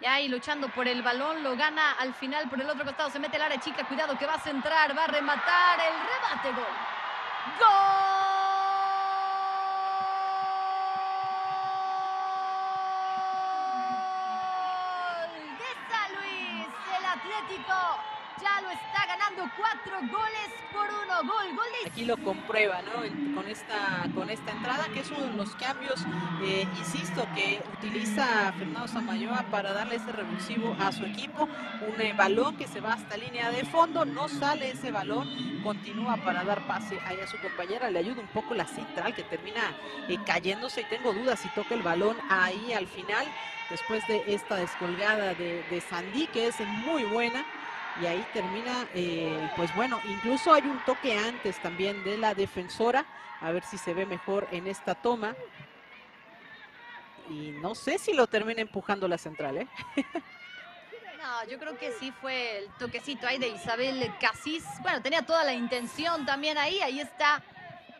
Y ahí luchando por el balón, lo gana al final por el otro costado, se mete el área chica, cuidado que va a centrar, va a rematar, el remate, gol. ¡Gol! De San Luis, el Atlético ya lo está ganando cuatro goles. Aquí lo comprueba, ¿no? Con esta, con esta entrada, que es uno de los cambios, eh, insisto, que utiliza Fernando Samayoa para darle ese revulsivo a su equipo. Un eh, balón que se va hasta línea de fondo, no sale ese balón, continúa para dar pase ahí a su compañera, le ayuda un poco la central que termina eh, cayéndose y tengo dudas si toca el balón ahí al final, después de esta descolgada de, de Sandy, que es muy buena y ahí termina, eh, pues bueno, incluso hay un toque antes también de la defensora, a ver si se ve mejor en esta toma. Y no sé si lo termina empujando la central, ¿eh? No, yo creo que sí fue el toquecito ahí de Isabel Casís. Bueno, tenía toda la intención también ahí. Ahí está